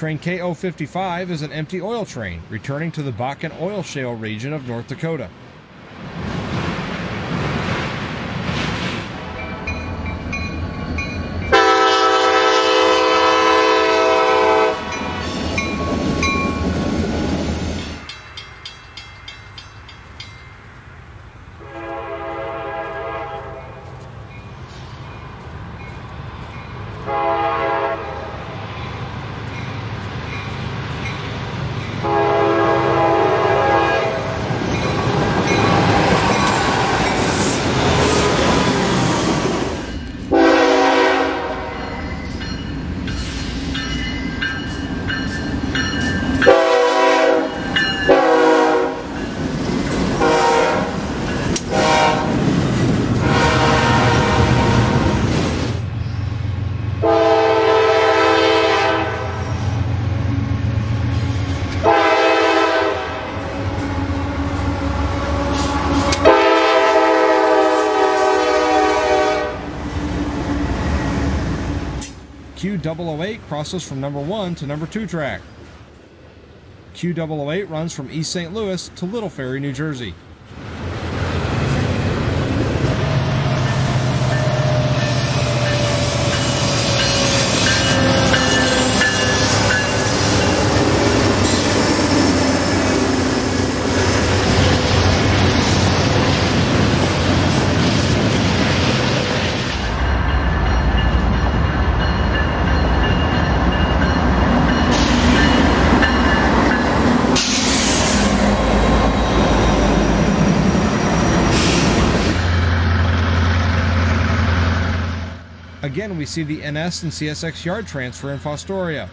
train KO55 is an empty oil train, returning to the Bakken oil shale region of North Dakota. Q008 crosses from number 1 to number 2 track. Q008 runs from East St. Louis to Little Ferry, New Jersey. Again, we see the NS and CSX yard transfer in Fostoria.